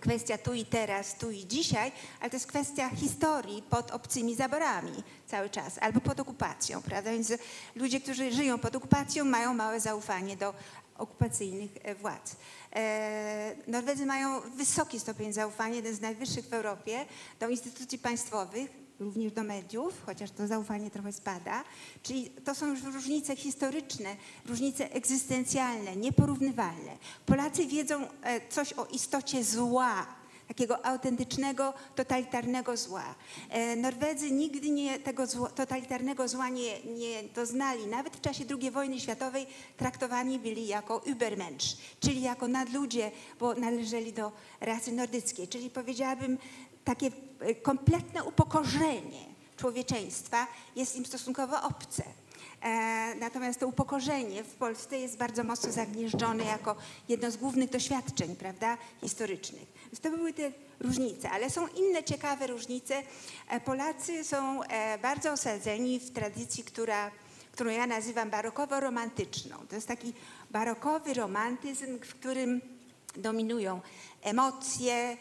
kwestia tu i teraz, tu i dzisiaj, ale to jest kwestia historii pod obcymi zaborami cały czas, albo pod okupacją, prawda? Więc ludzie, którzy żyją pod okupacją, mają małe zaufanie do okupacyjnych e, władz. E, Norwedzy mają wysoki stopień zaufania, jeden z najwyższych w Europie, do instytucji państwowych, również do mediów, chociaż to zaufanie trochę spada. Czyli to są już różnice historyczne, różnice egzystencjalne, nieporównywalne. Polacy wiedzą e, coś o istocie zła, takiego autentycznego, totalitarnego zła. E, Norwedzy nigdy nie, tego zło, totalitarnego zła nie, nie doznali. Nawet w czasie II wojny światowej traktowani byli jako Übermensch, czyli jako nadludzie, bo należeli do rasy nordyckiej. Czyli powiedziałabym, takie kompletne upokorzenie człowieczeństwa jest im stosunkowo obce. E, Natomiast to upokorzenie w Polsce jest bardzo mocno zagnieżdżone jako jedno z głównych doświadczeń prawda, historycznych. Więc to były te różnice, ale są inne ciekawe różnice. E, Polacy są e, bardzo osadzeni w tradycji, która, którą ja nazywam barokowo-romantyczną. To jest taki barokowy romantyzm, w którym dominują emocje,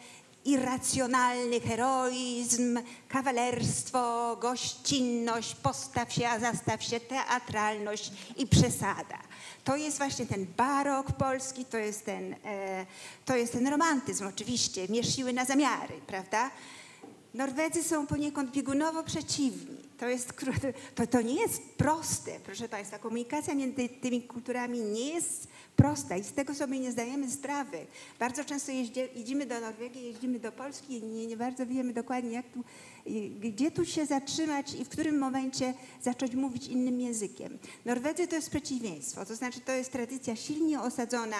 irracjonalny heroizm, kawalerstwo, gościnność, postaw się, a zastaw się, teatralność i przesada. To jest właśnie ten barok polski, to jest ten, e, to jest ten romantyzm oczywiście, mierz siły na zamiary, prawda? Norwedzy są poniekąd biegunowo przeciwni. To, jest, to, to nie jest proste, proszę Państwa. Komunikacja między tymi kulturami nie jest prosta i z tego sobie nie zdajemy sprawy. Bardzo często jeździe, jeździmy do Norwegii, jeździmy do Polski i nie, nie bardzo wiemy dokładnie, jak tu, gdzie tu się zatrzymać i w którym momencie zacząć mówić innym językiem. Norwedzy to jest przeciwieństwo, to znaczy to jest tradycja silnie osadzona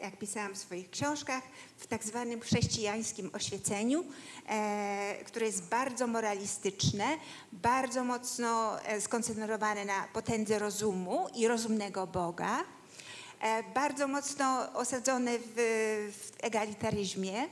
jak pisałam w swoich książkach, w tak zwanym chrześcijańskim oświeceniu, e, które jest bardzo moralistyczne, bardzo mocno e, skoncentrowane na potędze rozumu i rozumnego Boga, e, bardzo mocno osadzone w, egalitaryzmie,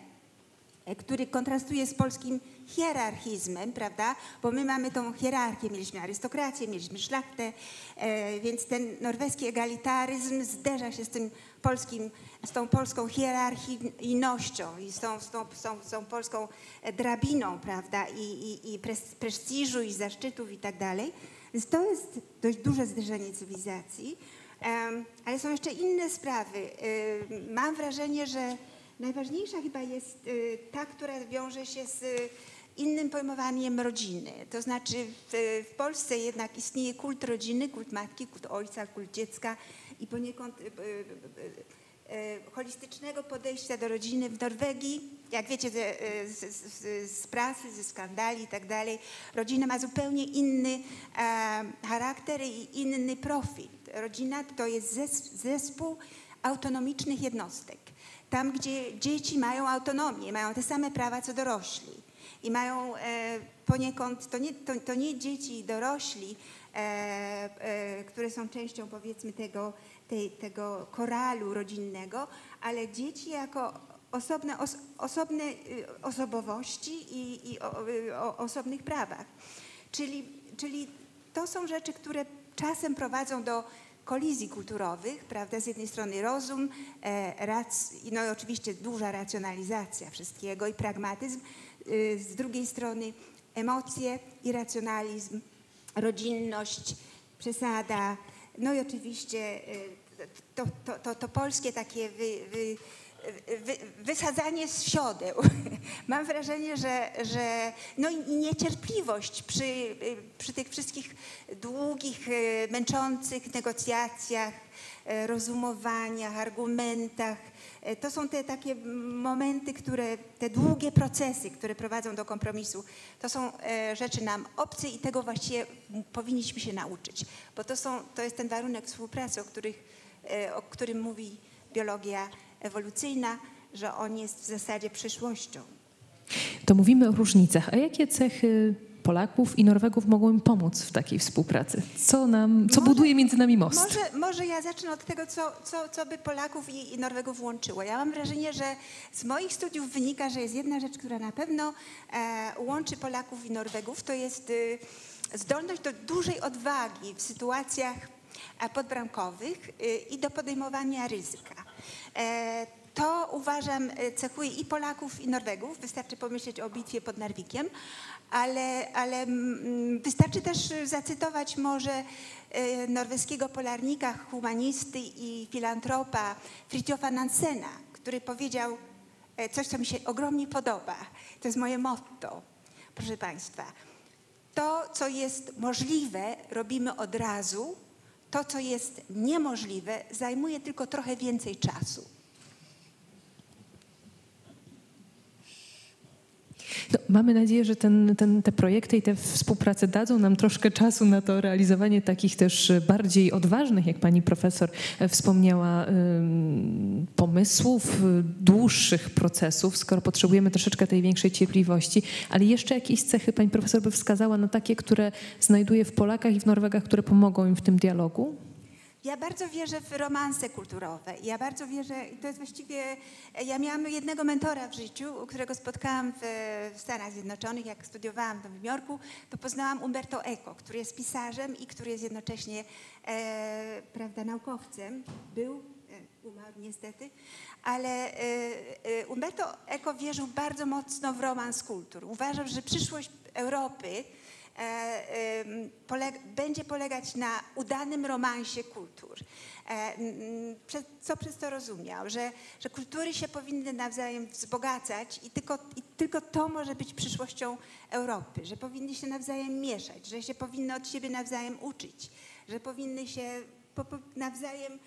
e, który kontrastuje z polskim hierarchizmem, prawda? Bo my mamy tą hierarchię, mieliśmy arystokrację, mieliśmy szlachtę, e, więc ten norweski egalitaryzm zderza się z tym polskim, z tą polską hierarchijnością i z tą, z tą, z tą, z tą polską e, drabiną, prawda? I, i, i pres- prestiżu, i zaszczytów i tak dalej. Więc to jest dość duże zderzenie cywilizacji. Em, ale są jeszcze inne sprawy. Ym, Mam wrażenie, że najważniejsza chyba jest y, ta, która wiąże się z y, innym pojmowaniem rodziny. To znaczy w, w Polsce jednak istnieje kult rodziny, kult matki, kult ojca, kult dziecka i poniekąd y, y, y, holistycznego podejścia do rodziny w Norwegii, jak wiecie ze- y, z, z, z prasy, ze skandali i tak dalej, rodzina ma zupełnie inny e, charakter i inny profil. Rodzina to jest zes- zespół autonomicznych jednostek. Tam, gdzie dzieci mają autonomię, mają te same prawa co dorośli i mają e, poniekąd, to nie, to, to nie dzieci i dorośli, e, e, które są częścią powiedzmy tego, tej, tego koralu rodzinnego, ale dzieci jako osobne, os, osobne y, osobowości i, i o, y, o osobnych prawach. Czyli, czyli to są rzeczy, które czasem prowadzą do kolizji kulturowych, prawda? Z jednej strony rozum, e, rac, no i oczywiście duża racjonalizacja wszystkiego i pragmatyzm, z drugiej strony emocje, irracjonalizm, rodzinność, przesada, no i oczywiście y, to, to, to, to polskie takie wy, wy, wy, wysadzanie z siodeł. Mam wrażenie, że, że no i niecierpliwość przy, przy tych wszystkich długich, męczących negocjacjach, rozumowaniach, argumentach. E, to są te takie momenty, które, te długie procesy, które prowadzą do kompromisu. To są rzeczy nam obce i tego właściwie powinniśmy się nauczyć, bo to, są, to jest ten warunek współpracy, o, których, o którym mówi biologia ewolucyjna, że on jest w zasadzie przyszłością. To mówimy o różnicach. A jakie cechy Polaków i Norwegów mogą im pomóc w takiej współpracy? Co, nam, co może, buduje między nami most? Może, może ja zacznę od tego, co, co, co by Polaków i, i Norwegów łączyło. Ja mam wrażenie, że z moich studiów wynika, że jest jedna rzecz, która na pewno e, łączy Polaków i Norwegów, to jest e, zdolność do dużej odwagi w sytuacjach e, podbramkowych e, i do podejmowania ryzyka. E, to uważam e, cechuje i Polaków, i Norwegów. Wystarczy pomyśleć o bitwie pod Narwikiem, ale, ale mm, wystarczy też zacytować może e, norweskiego polarnika, humanisty i filantropa Fridtjofa Nansena, który powiedział coś, co mi się ogromnie podoba. To jest moje motto, proszę Państwa. To, co jest możliwe, robimy od razu, to, co jest niemożliwe, zajmuje tylko trochę więcej czasu. No, mamy nadzieję, że ten, ten, te projekty i te współprace dadzą nam troszkę czasu na to realizowanie takich też bardziej odważnych, jak pani profesor wspomniała, pomysłów, dłuższych procesów, skoro potrzebujemy troszeczkę tej większej cierpliwości. Ale jeszcze jakieś cechy pani profesor by wskazała na takie, które znajduje w Polakach i w Norwegach, które pomogą im w tym dialogu? Ja bardzo wierzę w romanse kulturowe. Ja bardzo wierzę, i to jest właściwie, ja miałam jednego mentora w życiu, którego spotkałam w, w Stanach Zjednoczonych, jak studiowałam w Nowym Jorku, to poznałam Umberto Eco, który jest pisarzem i który jest jednocześnie, e, prawda, naukowcem. Był, e, umarł niestety, ale e, e Umberto Eco wierzył bardzo mocno w romans kultur. Uważał, że przyszłość Europy będzie polegać na udanym romansie kultur. E, co przez to rozumiał? Że, że kultury się powinny nawzajem wzbogacać i tylko, i tylko to może być przyszłością Europy, że powinny się nawzajem mieszać, że się powinny od siebie nawzajem uczyć, że powinny się nawzajem e,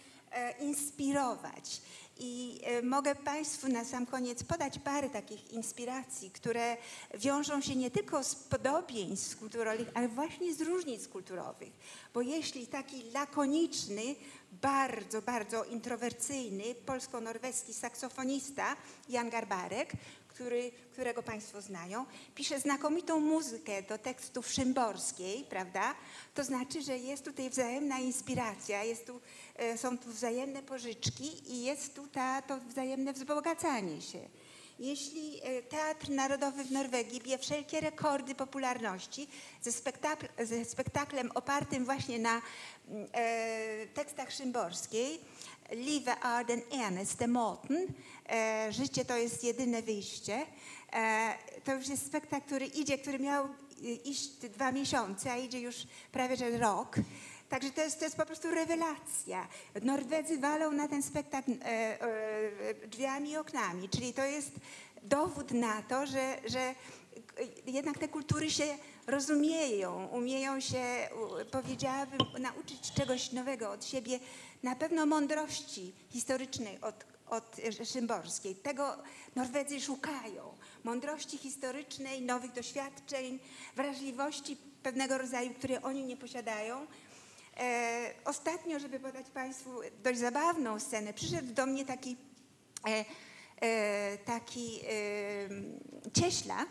inspirować. I e, mogę Państwu na sam koniec podać parę takich inspiracji, które wiążą się nie tylko z podobieństw kulturowych, ale właśnie z różnic kulturowych. Bo jeśli taki lakoniczny, bardzo, bardzo introwersyjny polsko-norweski saksofonista Jan Garbarek który, którego Państwo znają, pisze znakomitą muzykę do tekstów szymborskiej, prawda? To znaczy, że jest tutaj wzajemna inspiracja, jest tu, e, są tu wzajemne pożyczki i jest tu ta, to wzajemne wzbogacanie się. Jeśli e, Teatr Narodowy w Norwegii bije wszelkie rekordy popularności ze, spektakl, ze spektaklem opartym właśnie na mm, e, tekstach szymborskiej, Live är den eneste måten. E, życie to jest jedyne wyjście. E, to już jest spektakl, który idzie, który miał iść dwa miesiące, a idzie już prawie że rok. Także to jest, to jest po prostu rewelacja. Norwedzy walą na ten spektakl e, e, drzwiami i oknami, czyli to jest dowód na to, że, że jednak te kultury się rozumieją, umieją się, powiedziałabym, nauczyć czegoś nowego od siebie, na pewno mądrości historycznej od, od Szymborskiej. Tego Norwedzy szukają. Mądrości historycznej, nowych doświadczeń, wrażliwości pewnego rodzaju, które oni nie posiadają. E, ostatnio, żeby podać Państwu dość zabawną scenę, przyszedł do mnie taki, e, e, taki e, cieśla, e,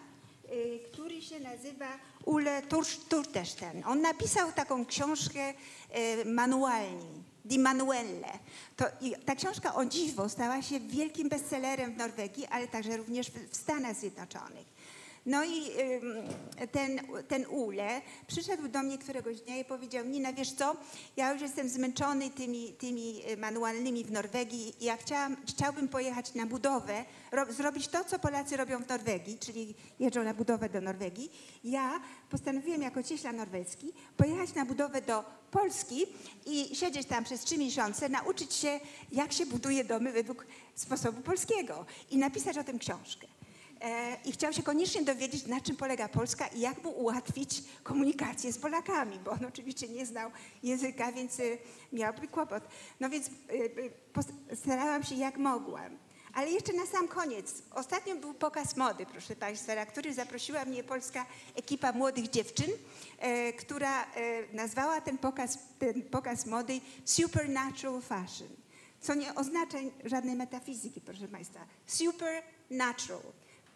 który się nazywa Ule Turtesten. On napisał taką książkę e, manualnie Di Manuelle. To, ta książka o dziwo stała się wielkim bestsellerem w Norwegii, ale także również w Stanach Zjednoczonych. No i ten, ten Ule przyszedł do mnie któregoś dnia i powiedział, Nina, wiesz co, ja już jestem zmęczony tymi, tymi y, manualnymi w Norwegii ja chciałam, chciałbym pojechać na budowę, ro, zrobić to, co Polacy robią w Norwegii, czyli jeżdżą na budowę do Norwegii. Ja postanowiłem jako cieśla norweski pojechać na budowę do Polski i siedzieć tam przez trzy miesiące, nauczyć się, jak się buduje domy według sposobu polskiego i napisać o tym książkę. E, I chciał się koniecznie dowiedzieć, na czym polega Polska i jak mu ułatwić komunikację z Polakami, bo on oczywiście nie znał języka, więc y, miałby kłopot. No więc pos- starałam się jak mogłam. Ale jeszcze na sam koniec. Ostatnio był pokaz mody, proszę Państwa, na który zaprosiła mnie polska ekipa młodych dziewczyn, e, która e, nazwała ten pokaz, ten pokaz mody Supernatural Fashion, co nie oznacza żadnej metafizyki, proszę Państwa. Supernatural.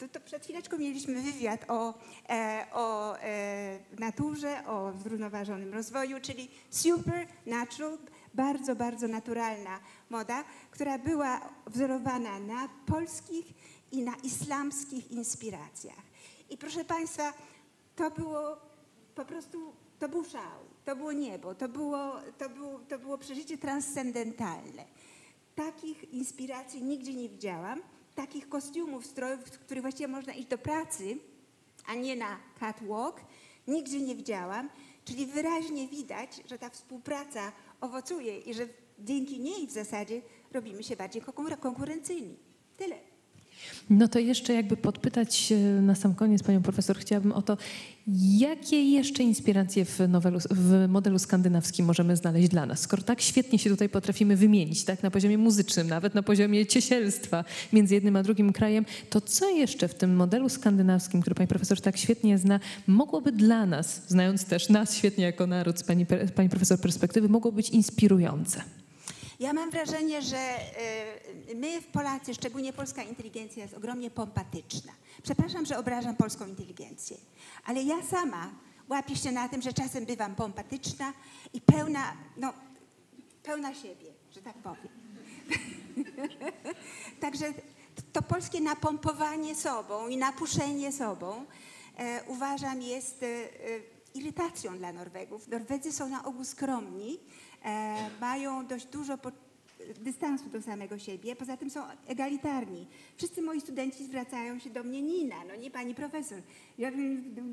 To, to przed chwileczką mieliśmy wywiad o, e, o e, naturze, o zrównoważonym rozwoju, czyli supernatural, bardzo, bardzo naturalna moda, która była wzorowana na polskich i na islamskich inspiracjach. I proszę Państwa, to było po prostu, to był szał, to było niebo, to było, to było, to było przeżycie transcendentalne. Takich inspiracji nigdzie nie widziałam, takich kostiumów, strojów, w których właściwie można iść do pracy, a nie na catwalk, nigdzie nie widziałam. Czyli wyraźnie widać, że ta współpraca owocuje i że dzięki niej w zasadzie robimy się bardziej konkur- konkurencyjni. Tyle. No to jeszcze jakby podpytać na sam koniec panią profesor, chciałabym o to, jakie jeszcze inspiracje w, w modelu skandynawskim możemy znaleźć dla nas, skoro tak świetnie się tutaj potrafimy wymienić, tak na poziomie muzycznym, nawet na poziomie ciesielstwa między jednym a drugim krajem, to co jeszcze w tym modelu skandynawskim, który pani profesor tak świetnie zna, mogłoby dla nas, znając też nas świetnie jako naród z pani, pani profesor perspektywy, mogło być inspirujące? Ja mam wrażenie, że y, my, Polacy, szczególnie polska inteligencja jest ogromnie pompatyczna. Przepraszam, że obrażam polską inteligencję, ale ja sama łapię się na tym, że czasem bywam pompatyczna i pełna, no, pełna siebie, że tak powiem. Także to polskie napompowanie sobą i napuszenie sobą e, uważam jest e, e, irytacją dla Norwegów. Norwedzy są na ogół skromni, e, mają dość dużo dystansu do samego siebie, poza tym są egalitarni. Wszyscy moi studenci zwracają się do mnie Nina, no nie pani profesor. Ja,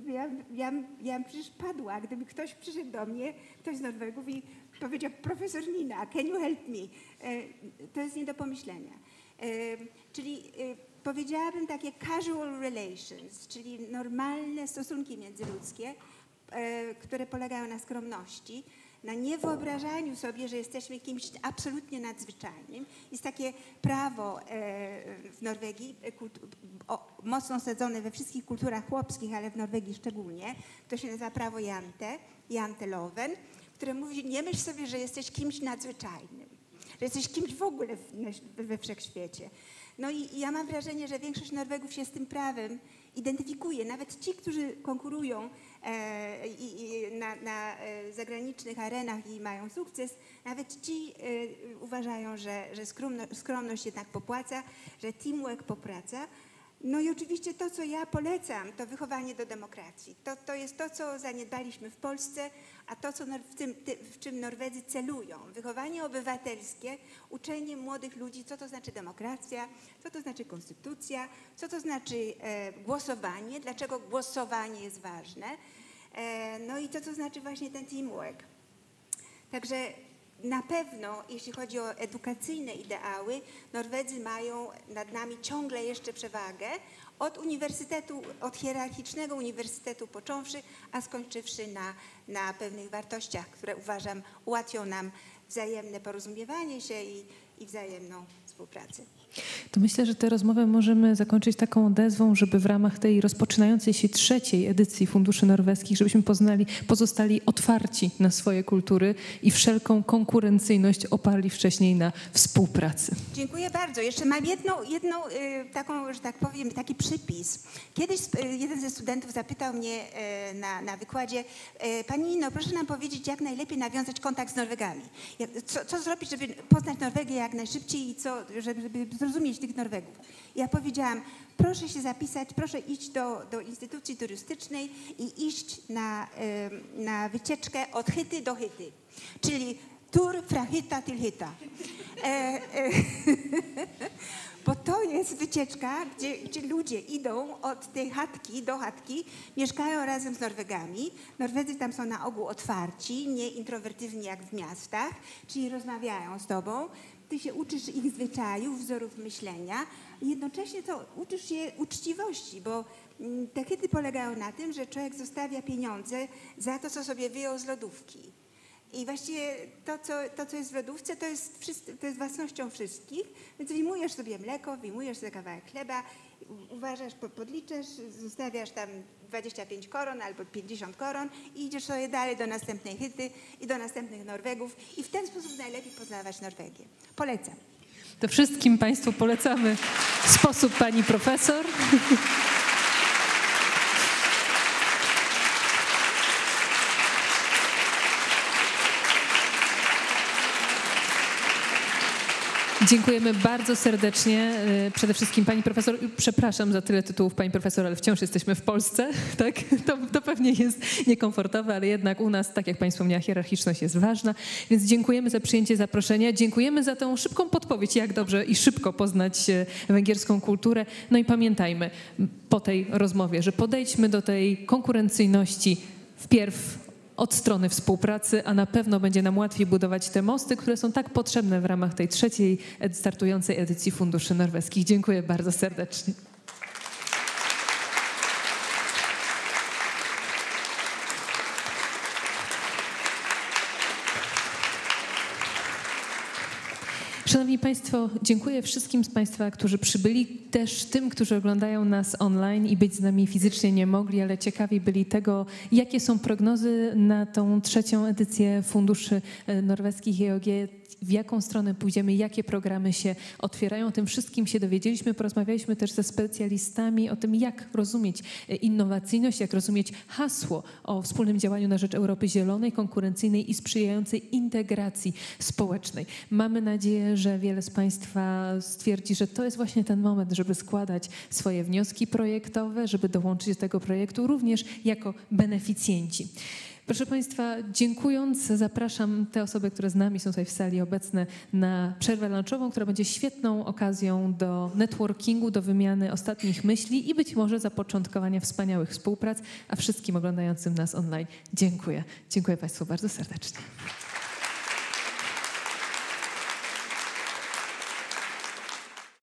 ja, ja, ja przecież padła, gdyby ktoś przyszedł do mnie, ktoś z Norwegów i powiedział profesor Nina, can you help me? E, to jest nie do pomyślenia. E, czyli e, powiedziałabym takie casual relations, czyli normalne stosunki międzyludzkie, e, które polegają na skromności, na niewyobrażaniu sobie, że jesteśmy kimś absolutnie nadzwyczajnym. Jest takie prawo e, w Norwegii, e, mocno osadzone we wszystkich kulturach chłopskich, ale w Norwegii szczególnie. To się nazywa prawo Jante, Janteloven, które mówi, nie myśl sobie, że jesteś kimś nadzwyczajnym, że jesteś kimś w ogóle we- wszechświecie. No i, ja mam wrażenie, że większość Norwegów się z tym prawem identyfikuje. Nawet ci, którzy konkurują i, i na, na e, zagranicznych arenach i mają sukces, nawet ci e, uważają, że, że skromno, skromność jednak popłaca, że teamwork popłaca. No i oczywiście to, co ja polecam, to wychowanie do demokracji. To, to jest to, co zaniedbaliśmy w Polsce, a to, co w, tym, ty, w czym Norwedzy celują. Wychowanie obywatelskie, uczenie młodych ludzi, co to znaczy demokracja, co to znaczy konstytucja, co to znaczy e, głosowanie, dlaczego głosowanie jest ważne, e, no i co to znaczy właśnie ten teamwork. Także na pewno, jeśli chodzi o edukacyjne ideały, Norwedzy mają nad nami ciągle jeszcze przewagę od uniwersytetu, od hierarchicznego uniwersytetu począwszy, a skończywszy na, na pewnych wartościach, które uważam ułatwią nam wzajemne porozumiewanie się i, i wzajemną współpracę. To myślę, że tę rozmowę możemy zakończyć taką odezwą, żeby w ramach tej rozpoczynającej się trzeciej edycji Funduszy Norweskich, żebyśmy poznali, pozostali otwarci na swoje kultury i wszelką konkurencyjność oparli wcześniej na współpracy. Dziękuję bardzo. Jeszcze mam jedną, jedną y, taką, że tak powiem, taki przypis. Kiedyś y, jeden ze studentów zapytał mnie y, na, na wykładzie, Pani Nino, proszę nam powiedzieć, jak najlepiej nawiązać kontakt z Norwegami. Co, co zrobić, żeby poznać Norwegię jak najszybciej i co, żeby, żeby zrozumieć tych Norwegów. Ja powiedziałam, proszę się zapisać, proszę iść do, do instytucji turystycznej i iść na, na wycieczkę od Hyty do Hyty, czyli Tur fra Hytta till Hytta. E, e, bo to jest wycieczka, gdzie, gdzie ludzie idą od tej chatki do chatki, mieszkają razem z Norwegami. Norwedzy tam są na ogół otwarci, nie introwertywni jak w miastach, czyli rozmawiają z tobą. Ty się uczysz ich zwyczajów, wzorów myślenia. Jednocześnie to uczysz się uczciwości, bo mm, te chyty polegają na tym, że człowiek zostawia pieniądze za to, co sobie wyjął z lodówki. I właściwie to co, to, co jest w lodówce, to jest, to jest własnością wszystkich. Więc wyjmujesz sobie mleko, wyjmujesz sobie kawałek chleba, uważasz, po- podliczysz, zostawiasz tam 25 koron albo 50 koron i idziesz sobie dalej do następnej hyty i do następnych Norwegów. I w ten sposób najlepiej poznawać Norwegię. Polecam. To wszystkim Państwu polecamy sposób pani profesor. Dziękujemy bardzo serdecznie. e, Przede wszystkim pani profesor. Przepraszam za tyle tytułów pani profesor, ale wciąż jesteśmy w Polsce, tak? To, to pewnie jest niekomfortowe, ale jednak u nas, tak jak pani wspomniała, hierarchiczność jest ważna. Więc dziękujemy za przyjęcie zaproszenia. Dziękujemy za tę szybką podpowiedź, jak dobrze i szybko poznać e, węgierską kulturę. No i pamiętajmy po tej rozmowie, że podejdźmy do tej konkurencyjności wpierw od strony współpracy, a na pewno będzie nam łatwiej budować te mosty, które są tak potrzebne w ramach tej trzeciej ed- startującej edycji Funduszy Norweskich. Dziękuję bardzo serdecznie. Szanowni Państwo, dziękuję wszystkim z Państwa, którzy przybyli, też tym, którzy oglądają nas online i być z nami fizycznie nie mogli, ale ciekawi byli tego, jakie są prognozy na tą trzecią edycję Funduszy e, Norweskich EOG, w jaką stronę pójdziemy, jakie programy się otwierają. O tym wszystkim się dowiedzieliśmy. Porozmawialiśmy też ze specjalistami o tym, jak rozumieć e, innowacyjność, jak rozumieć hasło o wspólnym działaniu na rzecz Europy zielonej, konkurencyjnej i sprzyjającej integracji społecznej. Mamy nadzieję, że wiele z Państwa stwierdzi, że to jest właśnie ten moment, żeby składać swoje wnioski projektowe, żeby dołączyć do tego projektu również jako beneficjenci. Proszę Państwa, dziękując, zapraszam te osoby, które z nami są tutaj w sali obecne na przerwę lunchową, która będzie świetną okazją do networkingu, do wymiany ostatnich myśli i być może zapoczątkowania wspaniałych współprac. A wszystkim oglądającym nas online dziękuję. Dziękuję Państwu bardzo serdecznie.